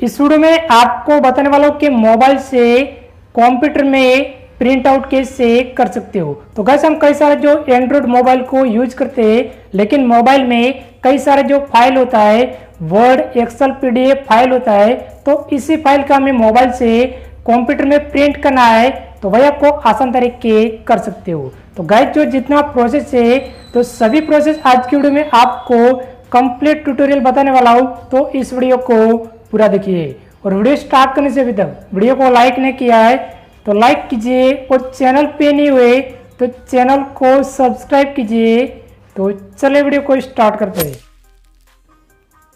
इस वीडियो में आपको बताने वाला हूँ कि मोबाइल से, कंप्यूटर में प्रिंट आउट कैसे कर सकते हो। तो गैस हम कई सारे जो एंड्रॉइड मोबाइल को यूज़ करते हैं, लेकिन मोबाइल में कई सारे जो फ़ाइल होता है वर्ड एक्सेल पीडीएफ फ़ाइल होता है तो इसी फ़ाइल का हमें मोबाइल से कंप्यूटर में प्रिंट करना है तो वही आपको आसान तरीके कर सकते हो। तो गैस जो जितना प्रोसेस है तो सभी प्रोसेस आज की वीडियो में आपको कंप्लीट ट्यूटोरियल बताने वाला हूँ। तो इस वीडियो को पूरा देखिए। और वीडियो स्टार्ट करने से अभी तक, वीडियो को लाइक नहीं किया है तो लाइक कीजिए। और चैनल पे नहीं हुए तो चैनल को सब्सक्राइब कीजिए। तो चले वीडियो को स्टार्ट करते हैं।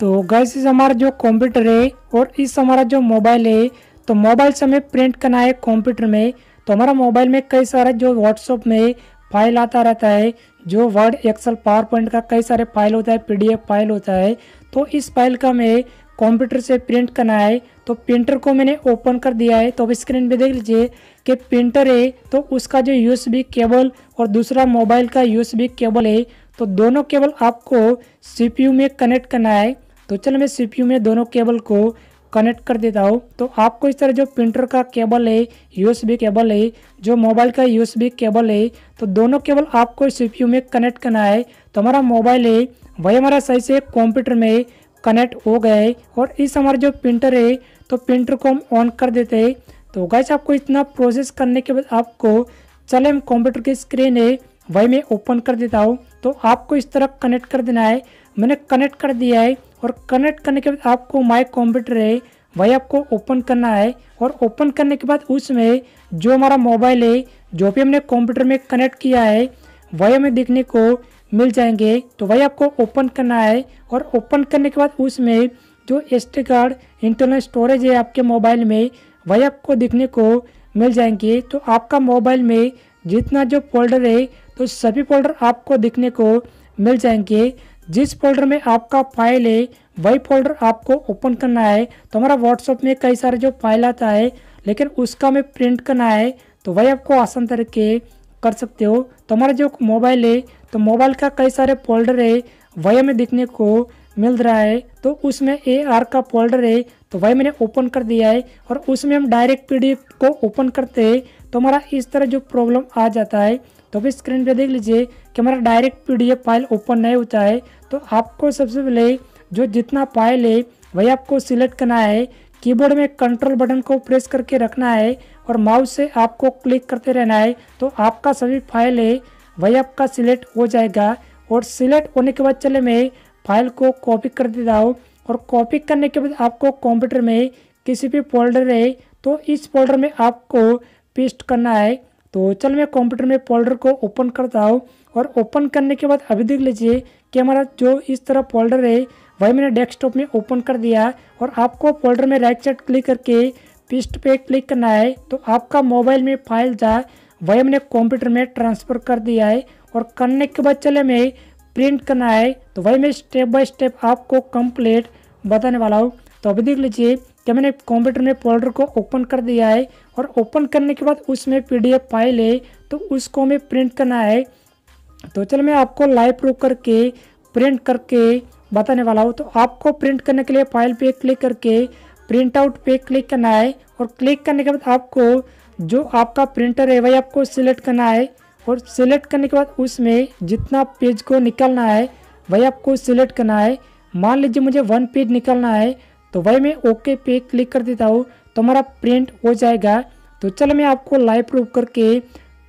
तो गैस इस हमारा जो कंप्यूटर है और इस हमारा जो मोबाइल है तो मोबाइल से हमें प्रिंट करना है कंप्यूटर में। तो हमारा मोबाइल में कई सारे जो व्हाट्सअप में फ़ाइल आता रहता है, जो वर्ड एक्सेल पावर पॉइंट का कई सारे फ़ाइल होता है पीडीएफ फ़ाइल होता है। तो इस फ़ाइल का हमें कंप्यूटर से प्रिंट करना है तो प्रिंटर को मैंने ओपन कर दिया है। तो अब स्क्रीन पे देख लीजिए कि प्रिंटर है तो उसका जो यूएसबी केबल और दूसरा मोबाइल का यूएसबी केबल है तो दोनों केबल आपको सीपीयू में कनेक्ट करना है। तो चलो मैं सीपीयू में दोनों केबल को कनेक्ट कर देता हूँ। तो आपको इस तरह जो प्रिंटर का केबल है, यूएसबी केबल है, जो मोबाइल का यूएसबी केबल है तो दोनों केबल आपको सीपीयू में कनेक्ट करना है। तो हमारा मोबाइल है, वही हमारा सही से कंप्यूटर में कनेक्ट हो गया है और इस हमारा जो प्रिंटर है तो प्रिंटर को हम ऑन कर देते हैं। तो गैस आपको इतना प्रोसेस करने के बाद आपको चले हम कंप्यूटर की स्क्रीन है, वही मैं ओपन कर देता हूँ। तो आपको इस तरह कनेक्ट कर देना है। मैंने कनेक्ट कर दिया है और कनेक्ट करने के बाद आपको माई कंप्यूटर है, वही आपको ओपन करना है। और ओपन करने के बाद उसमें जो हमारा मोबाइल है, जो भी हमने कंप्यूटर में कनेक्ट किया है, वही हमें देखने को मिल जाएँगे। तो वही आपको ओपन करना है और ओपन करने के बाद उसमें जो एस कार्ड इंटरनल स्टोरेज है आपके मोबाइल में, वही आपको दिखने को मिल जाएँगे। तो आपका मोबाइल में जितना जो फोल्डर है तो सभी फोल्डर आपको दिखने को मिल जाएँगे। जिस फोल्डर में आपका फ़ाइल है, वही फोल्डर आपको ओपन करना है। तो हमारा व्हाट्सअप में कई सारे जो फ़ाइल आता है, लेकिन उसका हमें प्रिंट करना है तो वही आपको आसान तरीके कर सकते हो। तो हमारा जो मोबाइल है तो मोबाइल का कई सारे फोल्डर है, वही हमें दिखने को मिल रहा है। तो उसमें ए आर का फोल्डर है तो वही मैंने ओपन कर दिया है और उसमें हम डायरेक्ट पीडीएफ को ओपन करते हैं। तो हमारा इस तरह जो प्रॉब्लम आ जाता है तो अभी स्क्रीन पे देख लीजिए कि हमारा डायरेक्ट पीडीएफ फ़ाइल ओपन नहीं होता है। तो आपको सबसे पहले जो जितना फ़ाइल है, वही आपको सिलेक्ट करना है कीबोर्ड में कंट्रोल बटन को प्रेस करके रखना है और माउस से आपको क्लिक करते रहना है तो आपका सभी फ़ाइल है, वही आपका सिलेक्ट हो जाएगा। और सिलेक्ट होने के बाद चले मैं फ़ाइल को कॉपी कर देता हूँ और कॉपी करने के बाद आपको कंप्यूटर में किसी भी फोल्डर है तो इस फोल्डर में आपको पेस्ट करना है। तो चल मैं कंप्यूटर में फोल्डर को ओपन करता हूँ और ओपन करने के बाद अभी देख लीजिए कि हमारा जो इस तरह फोल्डर है वही मैंने डेस्कटॉप में ओपन कर दिया और आपको फोल्डर में राइट साइड क्लिक करके पिस्ट पे क्लिक करना है तो आपका मोबाइल में फ़ाइल जाए वही हमने कंप्यूटर में ट्रांसफ़र कर दिया है और करने के बाद चले मैं प्रिंट करना है तो वही मैं स्टेप बाय स्टेप आपको कंप्लीट बताने वाला हूँ। तो अभी देख लीजिए कि मैंने कंप्यूटर में फोल्डर को ओपन कर दिया है और ओपन करने के बाद उसमें पीडीएफ फ़ाइल है तो उसको हमें प्रिंट करना है। तो चलो मैं आपको लाइव प्रूफ करके प्रिंट करके बताने वाला हूँ तो आपको प्रिंट करने के लिए फ़ाइल पे क्लिक करके प्रिंट आउट पे क्लिक करना है और क्लिक करने के बाद आपको जो आपका प्रिंटर है, वही आपको सिलेक्ट करना है और सिलेक्ट करने के बाद उसमें जितना पेज को निकालना है, वही आपको सिलेक्ट करना है। मान लीजिए मुझे वन पेज निकालना है तो वही मैं ओके पे क्लिक कर देता हूँ तो हमारा प्रिंट हो जाएगा। तो चलो मैं आपको लाइव प्रूफ करके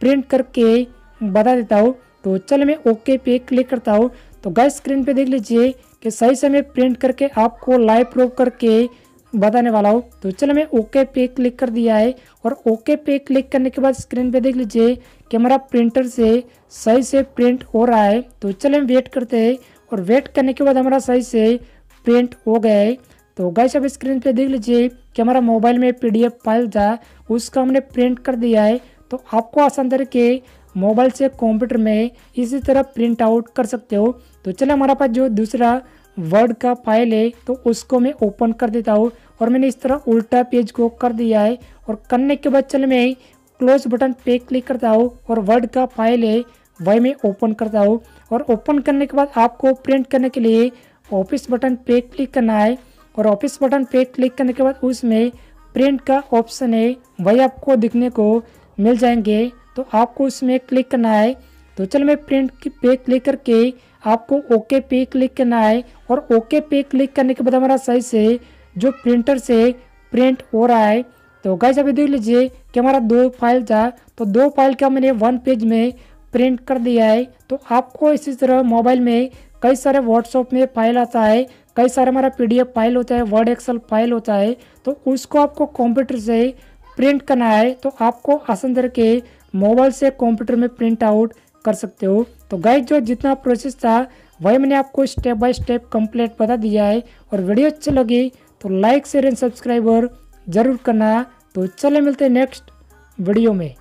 प्रिंट करके बता देता हूँ तो चलो मैं ओके पे क्लिक करता हूँ। तो गैस स्क्रीन पे देख लीजिए कि सही से प्रिंट करके आपको लाइव प्रूफ करके बताने वाला हूँ। तो चलो मैं ओके पे क्लिक कर दिया है और ओके पे क्लिक करने के बाद स्क्रीन पे देख लीजिए कि हमारा प्रिंटर से सही से प्रिंट हो रहा है। तो चलो हम वेट करते हैं और वेट करने के बाद हमारा सही से प्रिंट हो गया है। तो गैस अब स्क्रीन पे देख लीजिए कि हमारा मोबाइल में पीडीएफ फ़ाइल था उसका हमने प्रिंट कर दिया है। तो आपको आसान तरीके मोबाइल से कंप्यूटर में इसी तरह प्रिंट आउट कर सकते हो। तो चलो हमारा पास जो दूसरा वर्ड का फ़ाइल है तो उसको मैं ओपन कर देता हूँ और मैंने इस तरह उल्टा पेज को कर दिया है। और करने के बाद चलो मैं क्लोज बटन पे क्लिक करता हूँ और वर्ड का फ़ाइल है, वही मैं ओपन करता हूँ। और ओपन करने के बाद आपको प्रिंट करने के लिए ऑफ़िस बटन पे क्लिक करना है। और ऑफ़िस बटन पे क्लिक करने के बाद उसमें प्रिंट का ऑप्शन है, वही आपको दिखने को मिल जाएँगे। तो आपको इसमें क्लिक करना है। तो चल मैं प्रिंट पे क्लिक करके आपको ओके पे क्लिक करना है और ओके पे क्लिक करने के बाद हमारा सही से जो प्रिंटर से प्रिंट हो रहा है। तो गाइस अभी देख लीजिए कि हमारा दो फ़ाइल था तो दो फ़ाइल का मैंने वन पेज में प्रिंट कर दिया है। तो आपको इसी तरह मोबाइल में कई सारे व्हाट्सअप में फ़ाइल आता है, कई सारे हमारा पीडीएफ फ़ाइल होता है वर्ड एक्सल फ़ाइल होता है। तो उसको आपको कंप्यूटर से प्रिंट करना है तो आपको आसान तरीके मोबाइल से कंप्यूटर में प्रिंट आउट कर सकते हो। तो गाइज़ जो जितना प्रोसेस था, वही मैंने आपको स्टेप बाय स्टेप कंप्लीट बता दिया है। और वीडियो अच्छी लगी तो लाइक शेयर एंड सब्सक्राइबर ज़रूर करना। तो चले मिलते हैं नेक्स्ट वीडियो में।